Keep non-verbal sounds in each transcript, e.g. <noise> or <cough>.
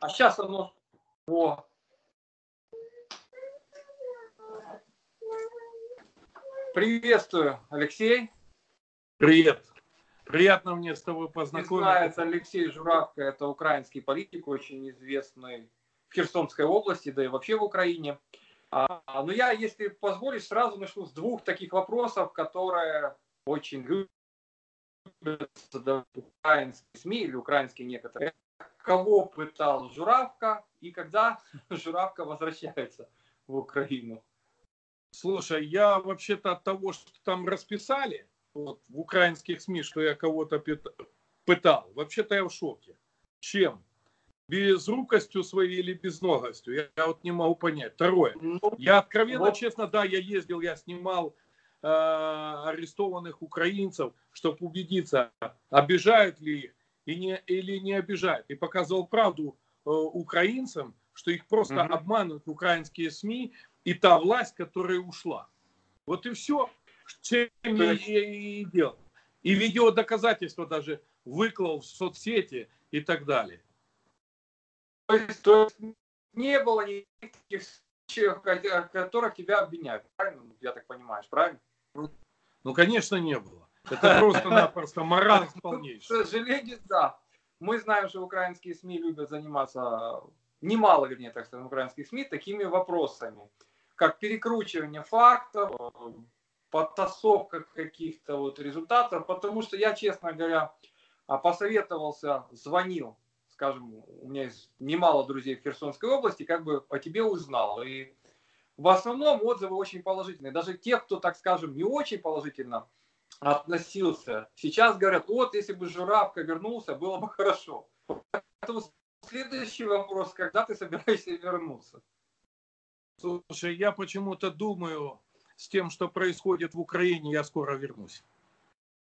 А сейчас оно... О. Приветствую, Алексей. Привет. Приятно мне с тобой познакомиться. Знает Алексей Журавка, это украинский политик, очень известный в Херсонской области, да и вообще в Украине. А, но я, если позволишь, сразу начну с двух таких вопросов, которые очень любят украинские СМИ или украинские некоторые. Кого пытал Журавка и когда <laughs> Журавка возвращается в Украину? Слушай, я вообще-то от того, что там расписали вот, в украинских СМИ, что я кого-то пытал, вообще-то я в шоке. Чем? Безрукостью своей или безногостью? Я, я вот не могу понять. Второе. Ну, я откровенно, вот. честно, да, я ездил, я снимал э, арестованных украинцев, чтобы убедиться, обижают ли их и не, или не обижают. И показывал правду э, украинцам, что их просто угу. обманывают украинские СМИ, и та власть, которая ушла. Вот и все, чем я и, и делал. И видеодоказательства даже выклал в соцсети и так далее. То есть, то есть не было никаких случаев, в которых тебя обвиняют, правильно? Я так понимаю, правильно? Ну, конечно, не было. Это просто-напросто мораль полнейший. К сожалению, да. Мы знаем, что украинские СМИ любят заниматься, немало, вернее, так сказать, украинских СМИ такими вопросами как перекручивание фактов, подтасовка каких-то вот результатов, потому что я, честно говоря, а, посоветовался, звонил, скажем, у меня есть немало друзей в Херсонской области, как бы о тебе узнал. И в основном отзывы очень положительные. Даже те, кто, так скажем, не очень положительно относился, сейчас говорят, вот если бы Журавка вернулся, было бы хорошо. Поэтому следующий вопрос, когда ты собираешься вернуться? Слушай, я почему-то думаю, с тем, что происходит в Украине, я скоро вернусь.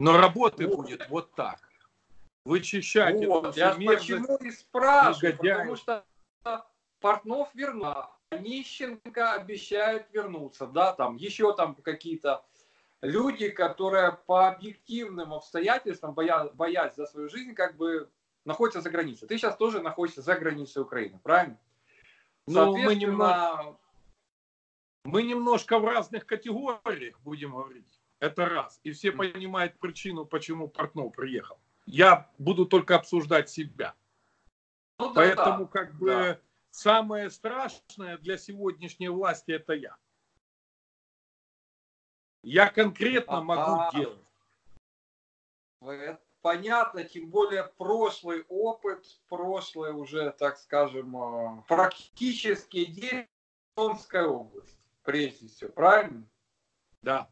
Но работы вот. будет вот так. Вычищать вот, эту я мерзость, почему и спрашиваю, негодяев. потому что Портнов вернулся, Нищенко обещает вернуться, да, там еще там какие-то люди, которые по объективным обстоятельствам, боя, боясь за свою жизнь, как бы находятся за границей. Ты сейчас тоже находишься за границей Украины, правильно? Ну, мы немного, мы немножко в разных категориях, будем говорить. Это раз. И все понимают причину, почему Портнов приехал. Я буду только обсуждать себя. Ну, да, Поэтому, да, как бы, да. самое страшное для сегодняшней власти это я. Я конкретно а, могу а, делать. Понятно, тем более прошлый опыт, прошлое уже, так скажем, а, практически действия Томская область прежде всего, правильно? Да.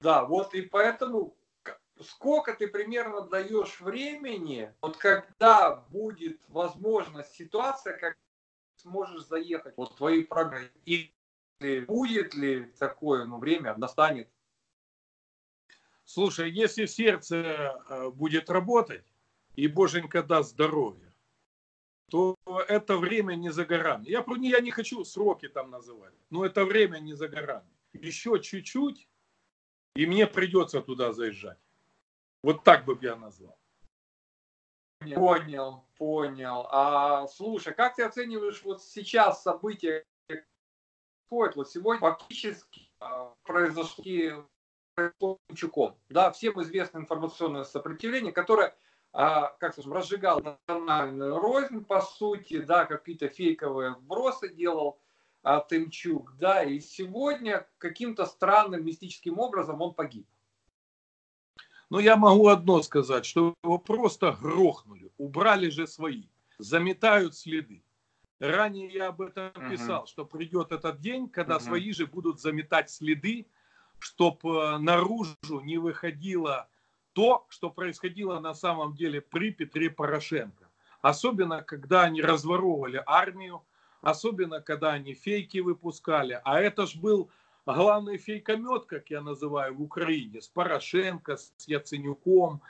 Да, вот и поэтому сколько ты примерно даешь времени, вот когда будет возможность ситуация, как сможешь заехать вот в твои программы, и будет ли такое ну, время, настанет? Слушай, если сердце э, будет работать, и Боженька даст здоровье, то это время не за горами. Я, я не хочу сроки там называть, но это время не за горами. Еще чуть-чуть, и мне придется туда заезжать. Вот так бы я назвал. Понял, понял. А слушай, как ты оцениваешь вот сейчас события, вот сегодня фактически а, произошли Чуком, да, всем известно информационное сопротивление, которое а, как скажем, разжигал национальную рознь, по сути, да, какие-то фейковые вбросы делал а, Тымчук, да, и сегодня каким-то странным мистическим образом он погиб. Ну, я могу одно сказать, что его просто грохнули, убрали же свои, заметают следы. Ранее я об этом писал, uh-huh. что придет этот день, когда uh-huh. свои же будут заметать следы, чтобы э, наружу не выходило то, что происходило на самом деле при Петре Порошенко. Особенно, когда они разворовывали армию, особенно, когда они фейки выпускали. А это ж был главный фейкомет, как я называю, в Украине, с Порошенко, с Яценюком.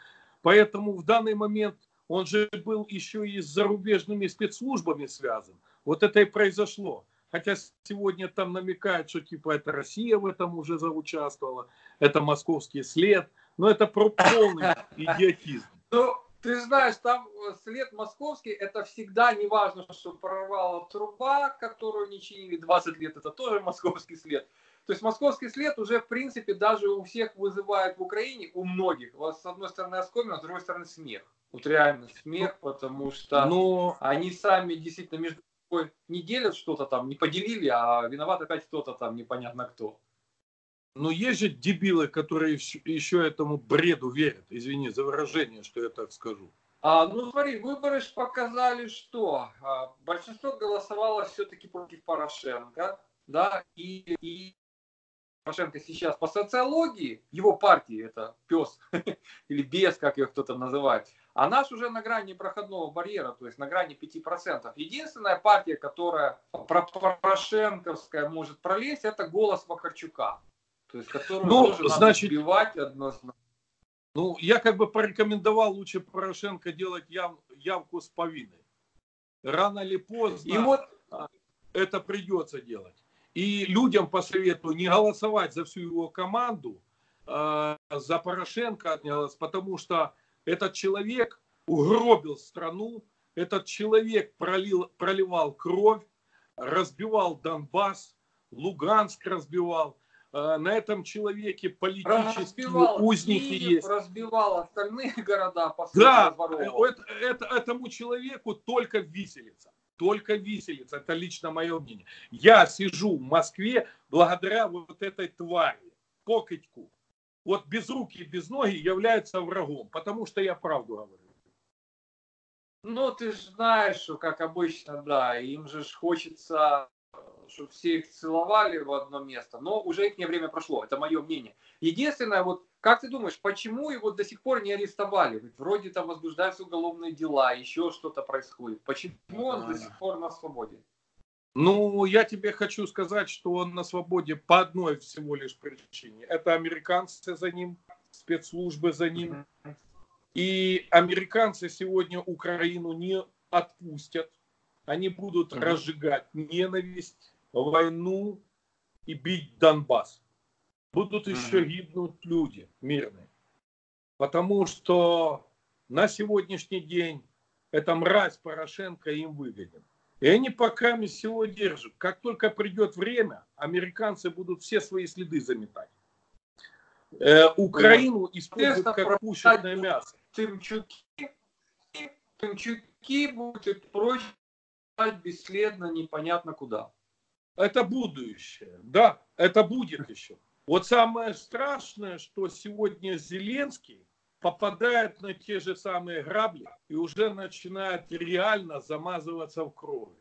Поэтому в данный момент он же был еще и с зарубежными спецслужбами связан. Вот это и произошло. Хотя сегодня там намекают, что типа это Россия в этом уже заучаствовала, это московский след – но это про полный <laughs> идиотизм. Ну, Ты знаешь, там э, след московский, это всегда не важно, что прорвала труба, которую не чинили 20 лет, это тоже московский след. То есть московский след уже, в принципе, даже у всех вызывает в Украине, у многих. У вас, с одной стороны, оскомина, с другой стороны, смех. Вот реально смех, потому что Но... Ну, они сами действительно между собой не делят что-то там, не поделили, а виноват опять кто-то там, непонятно кто. Но есть же дебилы, которые еще этому бреду верят. Извини за выражение, что я так скажу. А, ну смотри, выборы же показали, что а, большинство голосовало все-таки против Порошенко, да, и, и Порошенко сейчас по социологии, его партии, это пес <laughs> или бес, как ее кто-то называет, а наш уже на грани проходного барьера, то есть на грани 5%. Единственная партия, которая про Порошенковская может пролезть, это голос Вакарчука. То есть, которую ну, тоже значит, надо сбивать однозначно. Ну, я как бы порекомендовал лучше Порошенко делать яв, явку с повинной. Рано или поздно и вот... А, это придется делать. И людям посоветую не голосовать за всю его команду, э, за Порошенко, потому что этот человек угробил страну, этот человек пролил, проливал кровь, разбивал Донбасс, Луганск разбивал. Э, на этом человеке политические разбивал узники Киев, есть. Разбивал остальные города. По да, это, это, этому человеку только виселица. Только виселица. Это лично мое мнение. Я сижу в Москве благодаря вот этой твари, Покотьку. Вот без руки и без ноги является врагом, потому что я правду говорю. Ну, ты же знаешь, что, как обычно, да, им же хочется чтобы все их целовали в одно место, но уже их не время прошло, это мое мнение. Единственное, вот как ты думаешь, почему его до сих пор не арестовали? Ведь вроде там возбуждаются уголовные дела, еще что-то происходит. Почему он до сих пор на свободе? Ну, я тебе хочу сказать, что он на свободе по одной всего лишь причине. Это американцы за ним, спецслужбы за ним. И американцы сегодня Украину не отпустят. Они будут разжигать ненависть, войну и бить Донбасс. Будут еще гибнуть люди мирные. Потому что на сегодняшний день эта мразь Порошенко им выгоден. И они пока всего держат. Как только придет время, американцы будут все свои следы заметать. Э, Украину используют как пушечное мясо. Тымчуки, тымчуки будет проще бесследно непонятно куда это будущее. Да, это будет <laughs> еще. Вот самое страшное, что сегодня Зеленский попадает на те же самые грабли и уже начинает реально замазываться в крови.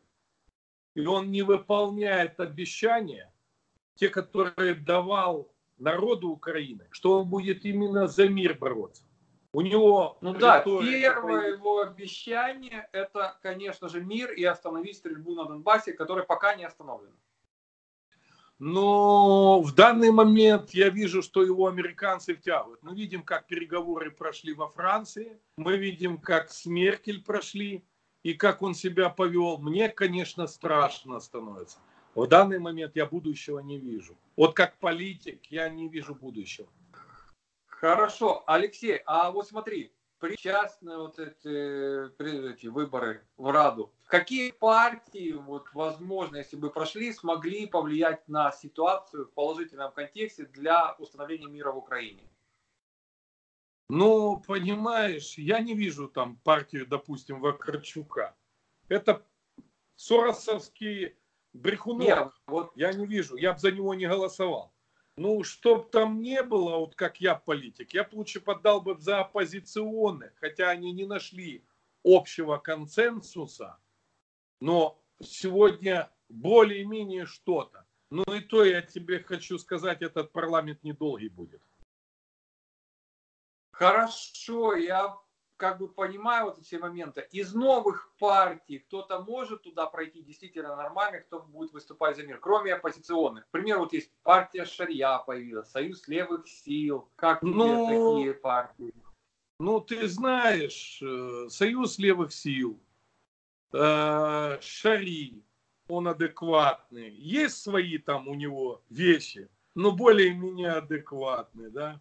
И он не выполняет обещания, те, которые давал народу Украины, что он будет именно за мир бороться. У него... Ну да, первое его обещание, это, конечно же, мир и остановить стрельбу на Донбассе, которая пока не остановлена. Но в данный момент я вижу, что его американцы втягивают. Мы видим, как переговоры прошли во Франции, мы видим, как с Меркель прошли и как он себя повел. Мне, конечно, страшно становится. В данный момент я будущего не вижу. Вот как политик я не вижу будущего. Хорошо, Алексей, а вот смотри, причастны вот эти, эти выборы в Раду. Какие партии, вот, возможно, если бы прошли, смогли повлиять на ситуацию в положительном контексте для установления мира в Украине? Ну, понимаешь, я не вижу там партию, допустим, Вакарчука. Это соросовский брехунок. Нет, вот... Я не вижу, я бы за него не голосовал. Ну, чтоб там не было, вот как я политик, я бы лучше поддал бы за оппозиционных, хотя они не нашли общего консенсуса, но сегодня более-менее что-то. Ну и то я тебе хочу сказать, этот парламент недолгий будет. Хорошо, я как бы понимаю вот эти моменты. Из новых партий кто-то может туда пройти действительно нормально, кто будет выступать за мир, кроме оппозиционных. К примеру, вот есть партия Шарья появилась, Союз левых сил. Как тебе ну, такие партии? Ну, ты знаешь, э, Союз левых сил, э, Шари, он адекватный. Есть свои там у него вещи, но более-менее адекватные, да.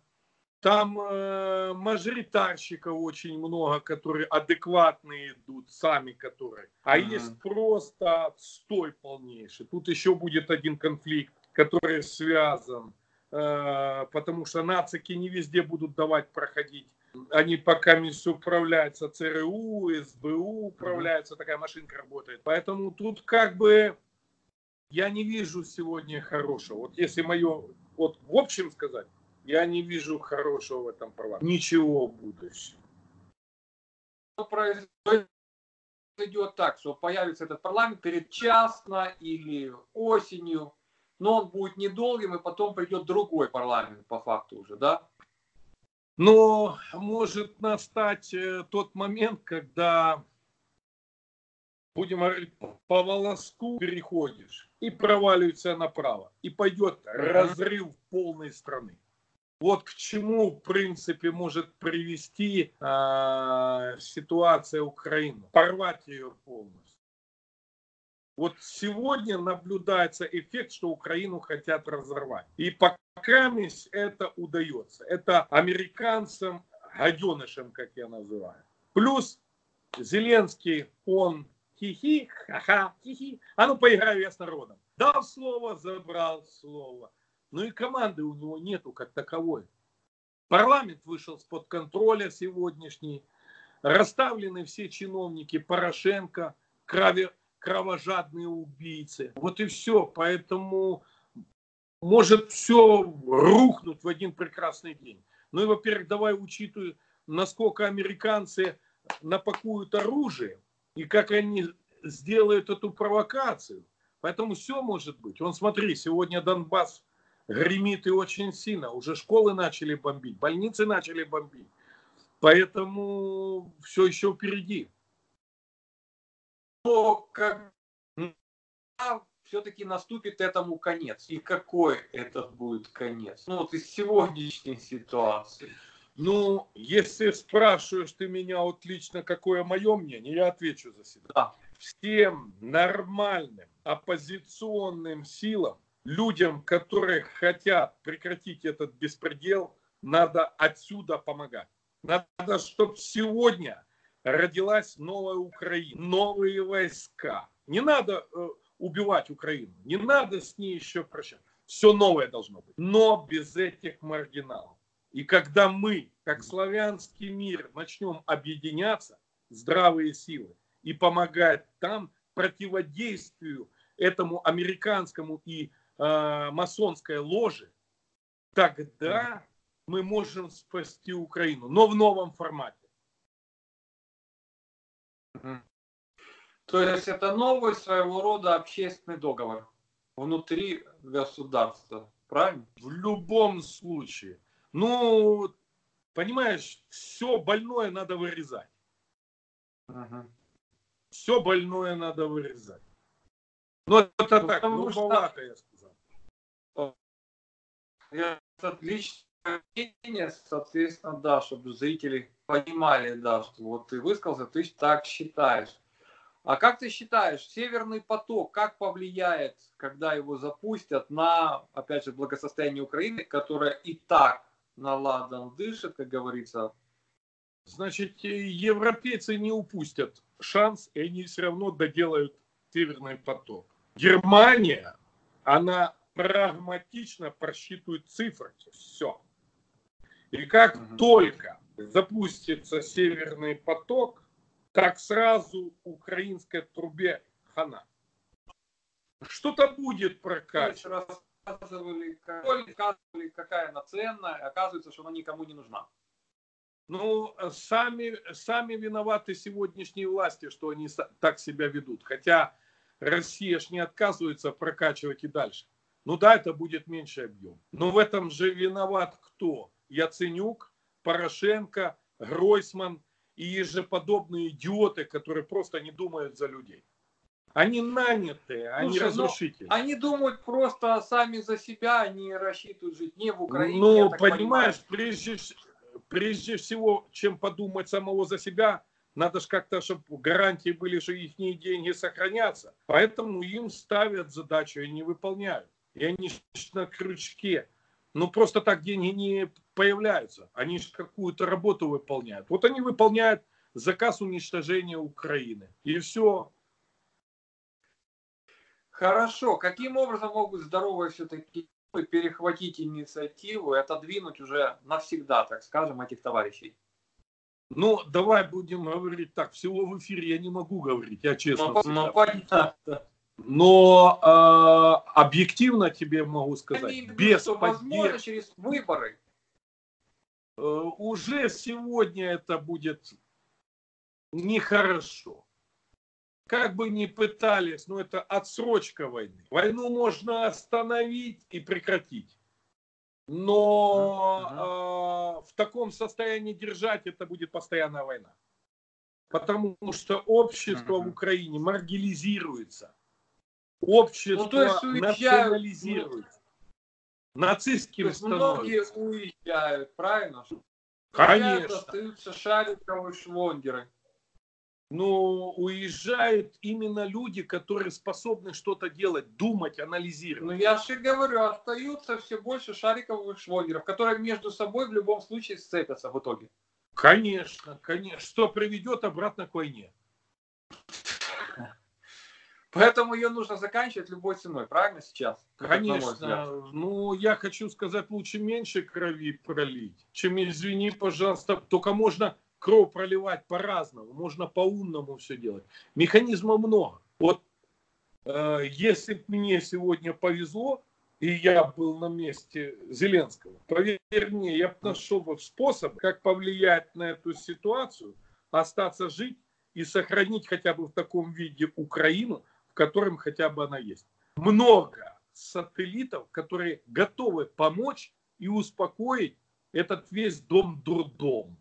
Там э, мажоритарщиков очень много, которые адекватные идут, сами которые. А mm-hmm. есть просто отстой полнейший. Тут еще будет один конфликт, который связан, э, потому что нацики не везде будут давать проходить. Они пока управляются ЦРУ, СБУ управляются, mm-hmm. такая машинка работает. Поэтому тут как бы я не вижу сегодня хорошего. Вот если мое, вот в общем сказать, я не вижу хорошего в этом парламенте. Ничего будущего. Идет так, что появится этот парламент предчасно или осенью, но он будет недолгим, и потом придет другой парламент по факту уже, да? Но может настать э, тот момент, когда будем говорить, по волоску переходишь и проваливаешься направо, и пойдет разрыв полной страны. Вот к чему, в принципе, может привести э, ситуация Украины. Порвать ее полностью. Вот сегодня наблюдается эффект, что Украину хотят разорвать. И пока это удается. Это американцам, гаденышам, как я называю. Плюс Зеленский, он хихи, ха-ха, хихи. А ну поиграю я с народом. Дал слово, забрал слово. Ну и команды у него нету как таковой. Парламент вышел с-под контроля сегодняшний. Расставлены все чиновники Порошенко, крови, кровожадные убийцы. Вот и все. Поэтому может все рухнуть в один прекрасный день. Ну и, во-первых, давай учитывая, насколько американцы напакуют оружие и как они сделают эту провокацию. Поэтому все может быть. Он смотри, сегодня Донбасс гремит и очень сильно. Уже школы начали бомбить, больницы начали бомбить. Поэтому все еще впереди. Но как все-таки наступит этому конец. И какой этот будет конец? Ну вот из сегодняшней ситуации. Ну, если спрашиваешь ты меня вот лично, какое мое мнение, я отвечу за себя. Да. Всем нормальным оппозиционным силам людям, которые хотят прекратить этот беспредел, надо отсюда помогать. Надо, чтобы сегодня родилась новая Украина, новые войска. Не надо э, убивать Украину, не надо с ней еще прощаться. Все новое должно быть, но без этих маргиналов. И когда мы, как славянский мир, начнем объединяться, здравые силы, и помогать там противодействию этому американскому и э, масонской ложи, тогда мы можем спасти Украину, но в новом формате. То есть это новый своего рода общественный договор внутри государства, правильно? В любом случае. Ну, понимаешь, все больное надо вырезать. Ага. Все больное надо вырезать. Ну, это Потому так, ну, что... я отличное мнение, соответственно, да, чтобы зрители понимали, да, что вот ты высказался, ты так считаешь. А как ты считаешь, Северный поток как повлияет, когда его запустят на, опять же, благосостояние Украины, которая и так на ладан дышит, как говорится? Значит, европейцы не упустят шанс, и они все равно доделают Северный поток. Германия, она прагматично просчитывают цифры. Все. И как угу. только запустится Северный поток, так сразу украинской трубе хана. Что-то будет прокачивать. Рассказывали, рассказывали, какая она ценная, оказывается, что она никому не нужна. Ну, сами, сами виноваты сегодняшние власти, что они так себя ведут. Хотя Россия ж не отказывается прокачивать и дальше. Ну да, это будет меньший объем. Но в этом же виноват кто? Яценюк, Порошенко, Гройсман и ежеподобные идиоты, которые просто не думают за людей. Они нанятые, они Слушай, ну, разрушители. Они думают просто сами за себя, они рассчитывают жить не в Украине. Ну, понимаешь, прежде, прежде всего, чем подумать самого за себя, надо же как-то, чтобы гарантии были, что их деньги сохранятся. Поэтому им ставят задачу и не выполняют. И они на крючке. Ну, просто так деньги не появляются. Они же какую-то работу выполняют. Вот они выполняют заказ уничтожения Украины. И все. Хорошо. Каким образом могут здоровые все-таки перехватить инициативу и отодвинуть уже навсегда, так скажем, этих товарищей? Ну, давай будем говорить так. Всего в эфире я не могу говорить, я честно. Но, но понятно. Но э, объективно тебе могу сказать, виду, без что, возможно, через выборы. Э, уже сегодня это будет нехорошо. Как бы ни пытались, но это отсрочка войны. Войну можно остановить и прекратить. Но э, в таком состоянии держать это будет постоянная война. Потому что общество в Украине маргилизируется. Общество ну, то есть уезжают, национализируется. Ну, Нацистским то есть многие уезжают, правильно? Конечно. Уезжают, остаются шариковые шлонгеры но уезжают именно люди, которые способны что-то делать, думать, анализировать. Ну я же говорю, остаются все больше шариковых швогеров, которые между собой в любом случае сцепятся в итоге. Конечно, конечно. Что приведет обратно к войне. Поэтому ее нужно заканчивать любой ценой, правильно сейчас? Конечно. Ну, я хочу сказать, лучше меньше крови пролить, чем, извини, пожалуйста, только можно кровь проливать по-разному, можно по-умному все делать. Механизмов много. Вот э, если мне сегодня повезло, и я был на месте Зеленского, поверь мне, я нашел бы способ, как повлиять на эту ситуацию, остаться жить и сохранить хотя бы в таком виде Украину, котором хотя бы она есть. Много сателлитов, которые готовы помочь и успокоить этот весь дом-дурдом.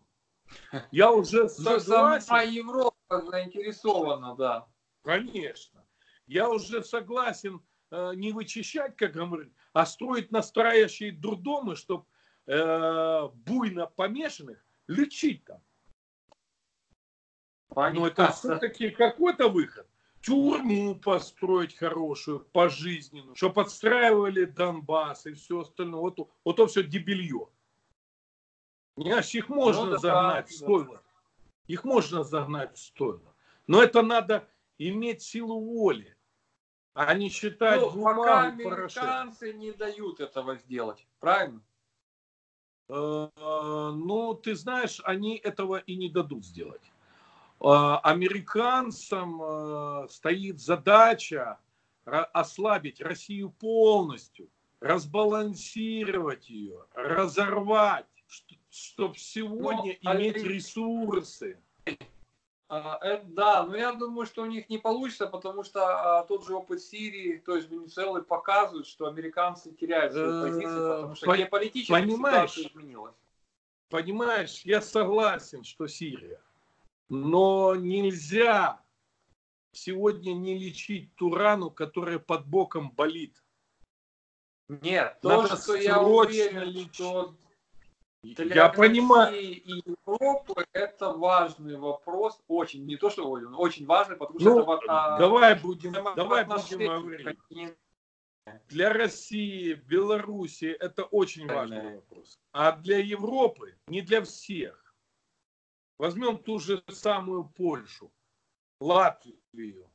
Я уже согласен. Сама Европа заинтересована, да. Конечно. Я уже согласен э, не вычищать, как говорят, а строить настоящие дурдомы, чтобы э, буйно помешанных лечить там. Понятно. Но это все-таки какой-то выход. Тюрьму построить хорошую, пожизненную, чтобы подстраивали Донбасс и все остальное. Вот, вот то все дебилье. Понимаешь, их можно ну, загнать да, в стойло. Да. Их можно загнать в стойло. Но это надо иметь силу воли, а не считать ну, бумагу пока американцы не дают этого сделать, правильно? Э, ну, ты знаешь, они этого и не дадут сделать. Э, американцам э, стоит задача ослабить Россию полностью, разбалансировать ее, разорвать чтобы сегодня ну, иметь а... ресурсы. А, это, да, но я думаю, что у них не получится, потому что а, тот же опыт Сирии, то есть Венесуэлы показывают, что американцы теряют свои позиции, потому что геополитическая ситуация изменилась. Понимаешь, я согласен, что Сирия, но нельзя сегодня не лечить ту рану, которая под боком болит. Нет, то, Надо что я уверен, лечить. что для Я понимаю. и Европы это важный вопрос, очень, не то что очень, очень важный, потому что ну, это... Давай будем, давай будем говорить. Для России, Беларуси это очень важный вопрос. А для Европы, не для всех. Возьмем ту же самую Польшу, Латвию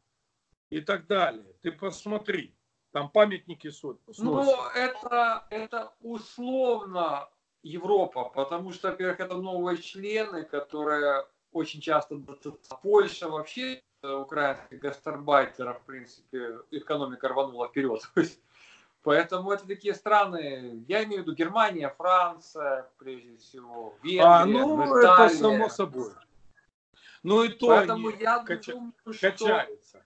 и так далее. Ты посмотри, там памятники сносят. Ну, это, это условно Европа, потому что, во-первых, это новые члены, которые очень часто Польша вообще украинских гастарбайтеров, в принципе, экономика рванула вперед. <laughs> Поэтому это такие страны, я имею в виду Германия, Франция, прежде всего, Венгрия, а, ну, Италия. это само собой. Ну и то Поэтому я кача- думаю, что... качаются.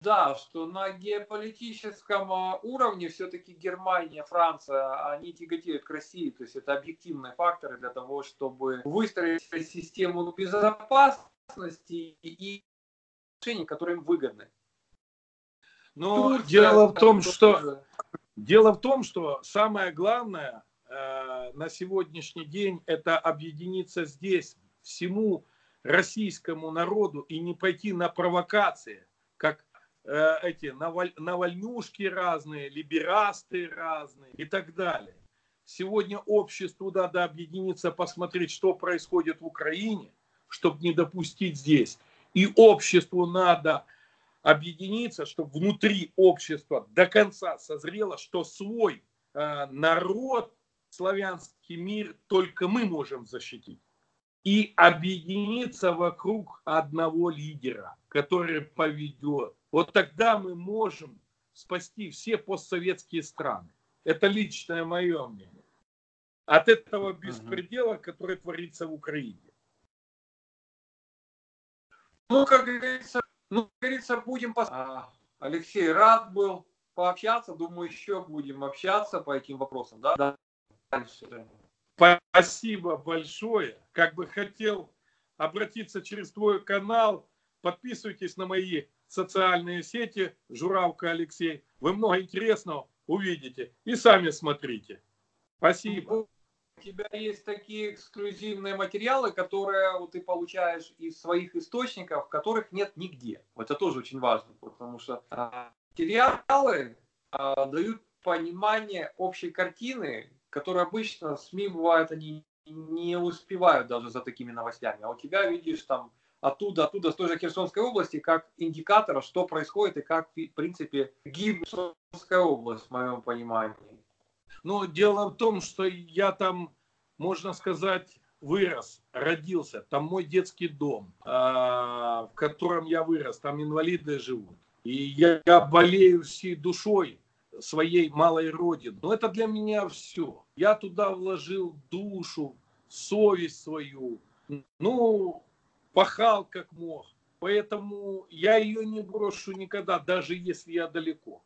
Да, что на геополитическом а, уровне все-таки Германия, Франция, они тяготеют к России. То есть это объективные факторы для того, чтобы выстроить систему безопасности и решений, которые им выгодны. Но Турция, дело в том, что дело в том, что самое главное э, на сегодняшний день это объединиться здесь всему российскому народу и не пойти на провокации, как Э, эти наваль, навальнюшки разные, либерасты разные и так далее. Сегодня обществу надо объединиться, посмотреть, что происходит в Украине, чтобы не допустить здесь. И обществу надо объединиться, чтобы внутри общества до конца созрело, что свой э, народ, славянский мир, только мы можем защитить. И объединиться вокруг одного лидера, который поведет. Вот тогда мы можем спасти все постсоветские страны. Это личное мое мнение. От этого беспредела, который творится в Украине. Ну, как говорится, ну, как говорится, будем... Пос... А, Алексей, рад был пообщаться. Думаю, еще будем общаться по этим вопросам. Да? да. Спасибо большое. Как бы хотел обратиться через твой канал. Подписывайтесь на мои социальные сети. Журавка Алексей. Вы много интересного увидите. И сами смотрите. Спасибо у тебя есть такие эксклюзивные материалы, которые вот, ты получаешь из своих источников, которых нет нигде. Это тоже очень важно, потому что а, материалы а, дают понимание общей картины, которую обычно СМИ бывают, они не успевают даже за такими новостями. А у тебя видишь там оттуда, оттуда, с той же Херсонской области, как индикатора, что происходит и как, в принципе, гибнет Херсонская область, в моем понимании. Но дело в том, что я там, можно сказать, вырос, родился. Там мой детский дом, а, в котором я вырос. Там инвалиды живут. И я, болею всей душой своей малой родины. Но это для меня все. Я туда вложил душу, совесть свою. Ну, пахал как мог. Поэтому я ее не брошу никогда, даже если я далеко.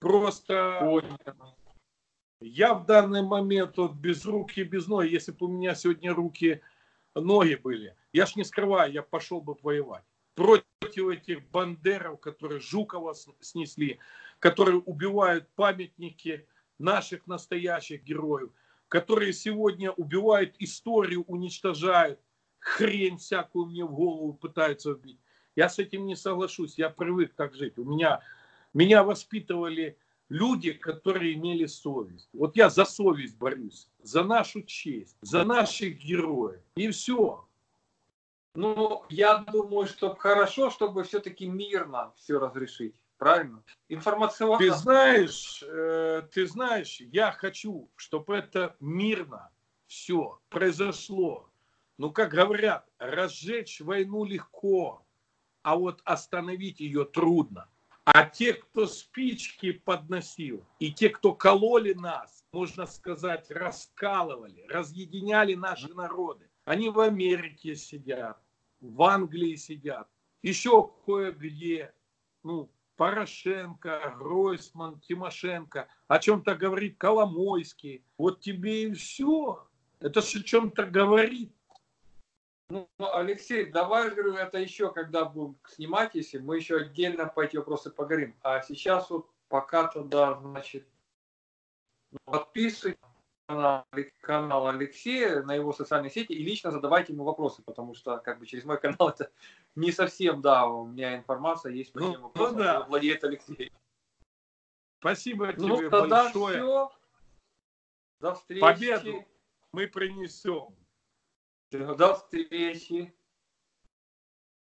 Просто Понятно. Я в данный момент вот без рук и без ноги, если бы у меня сегодня руки, ноги были, я ж не скрываю, я пошел бы воевать. Против этих бандеров, которые Жукова снесли, которые убивают памятники наших настоящих героев, которые сегодня убивают историю, уничтожают, хрень всякую мне в голову пытаются убить. Я с этим не соглашусь, я привык так жить. У меня, меня воспитывали люди, которые имели совесть. Вот я за совесть борюсь, за нашу честь, за наших героев. И все. Ну, я думаю, что хорошо, чтобы все-таки мирно все разрешить. Правильно? Информационно. Ты знаешь, э, ты знаешь, я хочу, чтобы это мирно все произошло. Ну, как говорят, разжечь войну легко, а вот остановить ее трудно. А те, кто спички подносил, и те, кто кололи нас, можно сказать, раскалывали, разъединяли наши народы, они в Америке сидят, в Англии сидят, еще кое-где, ну, Порошенко, Гройсман, Тимошенко, о чем-то говорит Коломойский. Вот тебе и все. Это же о чем-то говорит. Ну, Алексей, давай, говорю, это еще, когда будем снимать, если мы еще отдельно по эти вопросы поговорим. А сейчас вот пока тогда, значит, подписывайтесь на канал Алексея, на его социальные сети и лично задавайте ему вопросы, потому что как бы через мой канал <laughs> это не совсем, да, у меня информация есть по ну, тем вопросам, ну, да. владеет Алексей. Спасибо ну, тебе ну, большое. Все. До встречи. Победу мы принесем. До встречи.